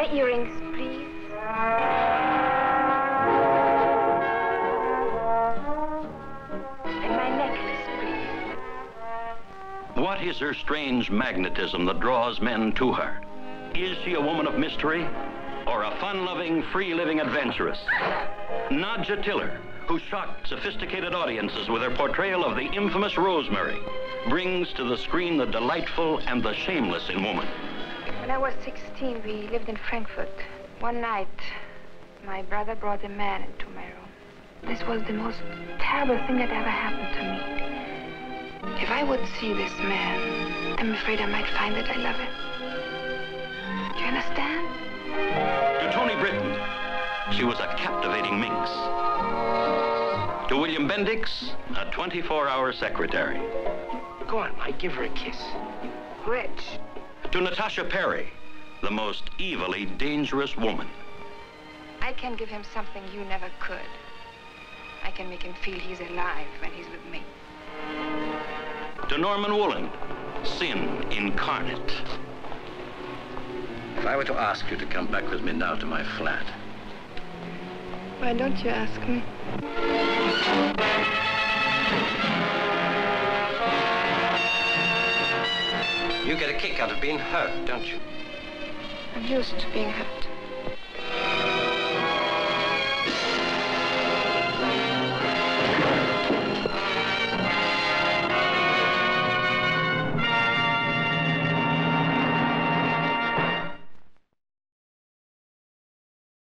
My earrings, please. And my necklace, please. What is her strange magnetism that draws men to her? Is she a woman of mystery or a fun-loving, free-living adventuress? Nadja Tiller, who shocked sophisticated audiences with her portrayal of the infamous Rosemary, brings to the screen the delightful and the shameless in woman. When I was 16, we lived in Frankfurt. One night, my brother brought a man into my room. This was the most terrible thing that ever happened to me. If I would see this man, I'm afraid I might find that I love him. Do you understand? To Tony Britton, she was a captivating minx. To William Bendix, a 24-hour secretary. Go on, Mike, give her a kiss. Rich. To Natasha Parry, the most evilly dangerous woman. I can give him something you never could. I can make him feel he's alive when he's with me. To Norman Wooland, sin incarnate. If I were to ask you to come back with me now to my flat, Why don't you ask me? You get a kick out of being hurt, don't you? I'm used to being hurt.